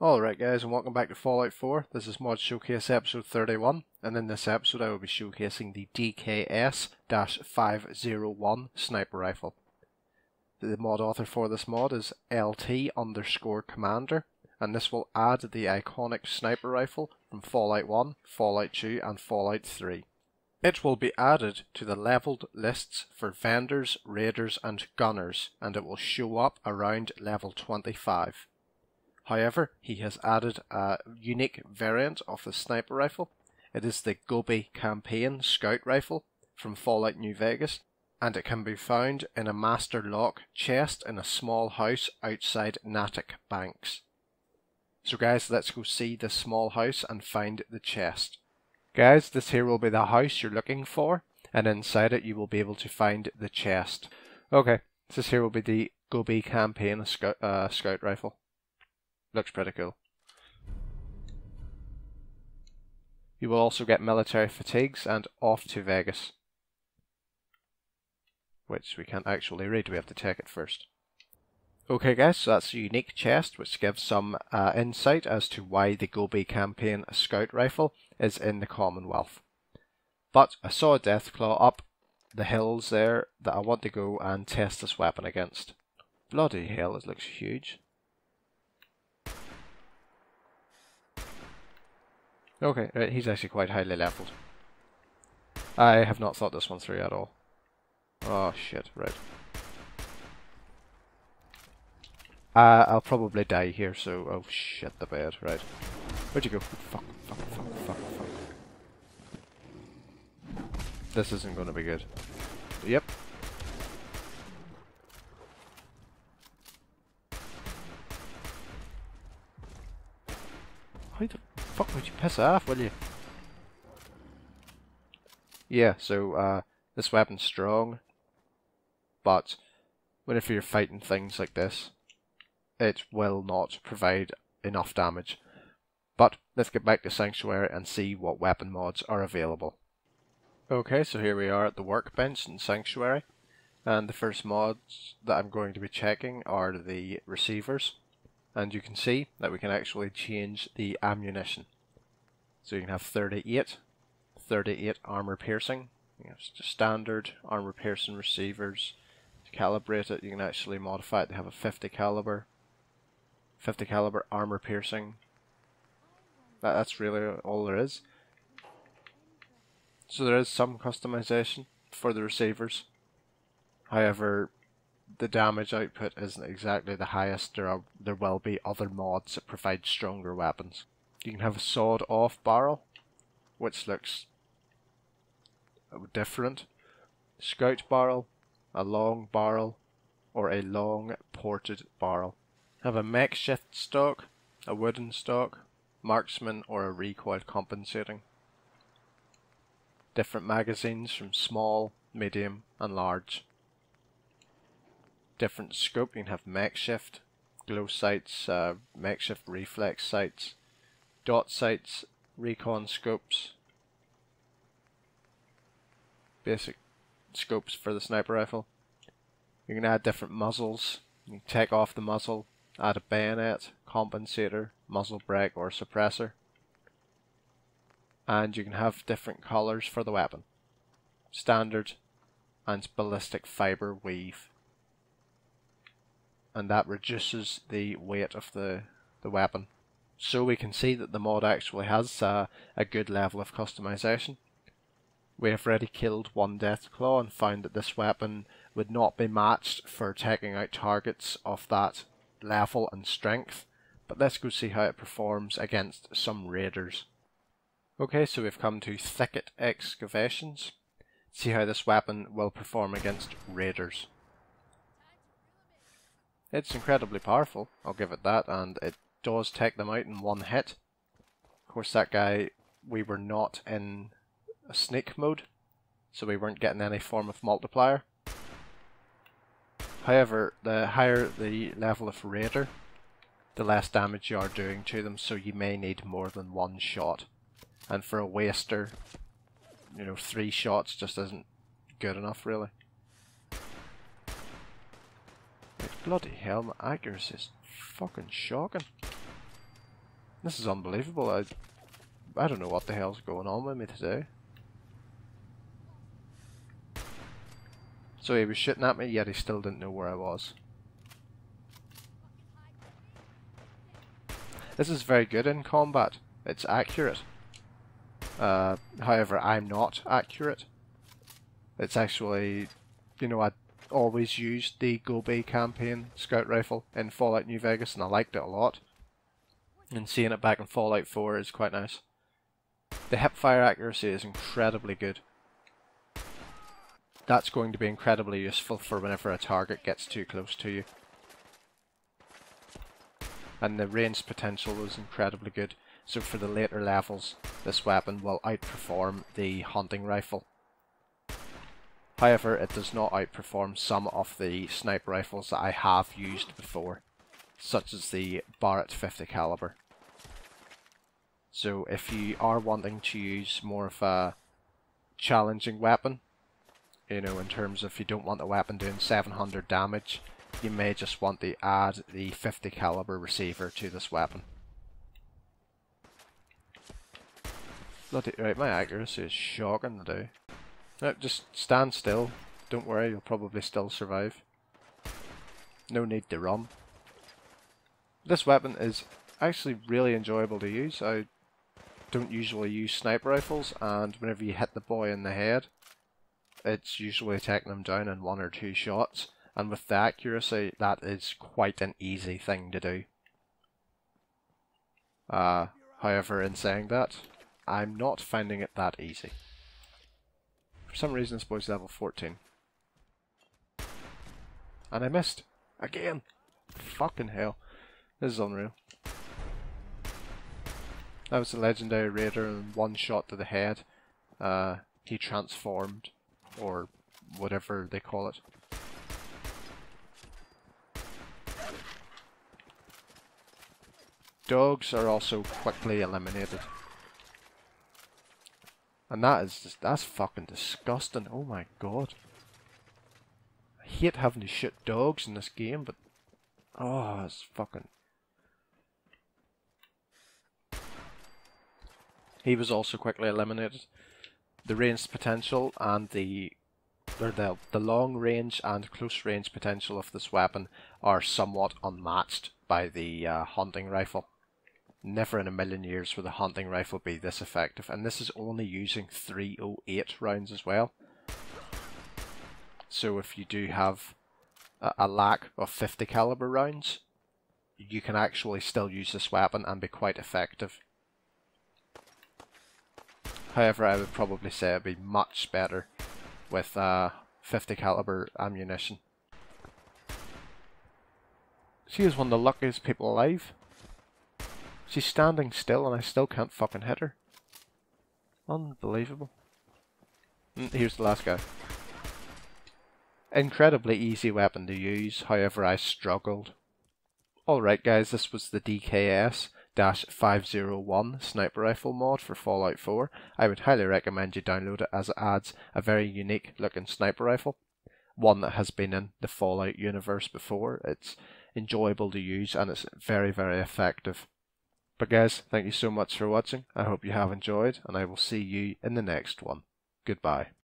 Alright guys and welcome back to Fallout 4. This is Mod Showcase episode 31 and in this episode I will be showcasing the DKS-501 sniper rifle. The mod author for this mod is LT underscore commander and this will add the iconic sniper rifle from Fallout 1, Fallout 2 and Fallout 3. It will be added to the leveled lists for vendors, raiders and gunners and it will show up around level 25. However, he has added a unique variant of the sniper rifle. It is the Gobi Campaign Scout Rifle from Fallout New Vegas, and it can be found in a master lock chest in a small house outside Natick Banks. So guys, let's go see the small house and find the chest. Guys, this here will be the house you're looking for, and inside it you will be able to find the chest. Okay, this here will be the Gobi Campaign Scout, uh, Scout Rifle. Looks pretty cool. You will also get military fatigues and off to Vegas. Which we can't actually read, we have to take it first. Okay guys, so that's a unique chest which gives some uh, insight as to why the Gobi campaign scout rifle is in the Commonwealth. But I saw a Deathclaw up the hills there that I want to go and test this weapon against. Bloody hell, it looks huge. Okay, right, he's actually quite highly leveled. I have not thought this one through at all. Oh shit, right. Uh, I'll probably die here, so... Oh shit, the bed, right. Where'd you go? Fuck, fuck, fuck, fuck, fuck. This isn't gonna be good. Yep. How the fuck would you piss off, will you? Yeah, so uh, this weapon's strong, but whenever you're fighting things like this, it will not provide enough damage. But let's get back to Sanctuary and see what weapon mods are available. Okay, so here we are at the workbench in Sanctuary, and the first mods that I'm going to be checking are the receivers and you can see that we can actually change the ammunition. So you can have 38, 38 armor piercing, you just standard armor piercing receivers. To calibrate it, you can actually modify it to have a 50 caliber, 50 caliber armor piercing. That, that's really all there is. So there is some customization for the receivers. However, the damage output isn't exactly the highest. There are there will be other mods that provide stronger weapons. You can have a sawed off barrel, which looks different. Scout barrel, a long barrel, or a long ported barrel. Have a makeshift stock, a wooden stock, marksman, or a recoil compensating. Different magazines from small, medium, and large different scope. You can have makeshift glow sights, uh, makeshift reflex sights, dot sights, recon scopes, basic scopes for the sniper rifle. You can add different muzzles. You can take off the muzzle, add a bayonet, compensator, muzzle brake or suppressor. And you can have different colors for the weapon. Standard and ballistic fiber weave and that reduces the weight of the, the weapon. So we can see that the mod actually has uh, a good level of customization. We have already killed one Deathclaw and found that this weapon would not be matched for taking out targets of that level and strength, but let's go see how it performs against some raiders. Okay, so we've come to Thicket Excavations. See how this weapon will perform against raiders. It's incredibly powerful, I'll give it that, and it does take them out in one hit. Of course, that guy, we were not in a snake mode, so we weren't getting any form of multiplier. However, the higher the level of Raider, the less damage you are doing to them, so you may need more than one shot. And for a waster, you know, three shots just isn't good enough, really. Bloody hell, my accuracy is fucking shocking. This is unbelievable. I, I don't know what the hell's going on with me today. So he was shooting at me, yet he still didn't know where I was. This is very good in combat. It's accurate. Uh, however, I'm not accurate. It's actually, you know, I always used the Gobi campaign scout rifle in Fallout New Vegas and I liked it a lot. And seeing it back in Fallout 4 is quite nice. The hip fire accuracy is incredibly good. That's going to be incredibly useful for whenever a target gets too close to you. And the range potential is incredibly good, so for the later levels, this weapon will outperform the hunting rifle. However, it does not outperform some of the sniper rifles that I have used before, such as the Barrett 50 caliber. So if you are wanting to use more of a challenging weapon, you know, in terms of you don't want the weapon doing 700 damage, you may just want to add the 50 caliber receiver to this weapon. Bloody right, my accuracy is shocking today. No, just stand still. Don't worry, you'll probably still survive. No need to run. This weapon is actually really enjoyable to use. I don't usually use sniper rifles, and whenever you hit the boy in the head, it's usually taking them down in one or two shots. And with the accuracy, that is quite an easy thing to do. Uh, however, in saying that, I'm not finding it that easy. For some reason this boy's level 14. And I missed. Again. Fucking hell. This is unreal. That was a legendary raider and one shot to the head. Uh, he transformed. Or whatever they call it. Dogs are also quickly eliminated. And that is just, that's fucking disgusting. Oh my god. I hate having to shoot dogs in this game, but oh, it's fucking. He was also quickly eliminated. The range potential and the or the the long range and close range potential of this weapon are somewhat unmatched by the uh, hunting rifle. Never in a million years would a hunting rifle be this effective, and this is only using 308 rounds as well. So if you do have a, lack of 50 caliber rounds, you can actually still use this weapon and be quite effective. However, I would probably say it'd be much better with uh, 50 caliber ammunition. She is one of the luckiest people alive. She's standing still and I still can't fucking hit her. Unbelievable. Mm, here's the last guy. Incredibly easy weapon to use, however I struggled. Alright guys, this was the DKS 501 sniper rifle mod for Fallout 4. I would highly recommend you download it as it adds a very unique looking sniper rifle. One that has been in the Fallout universe before. It's enjoyable to use and it's very very effective. But guys, thank you so much for watching. I hope you have enjoyed, and I will see you in the next one. Goodbye.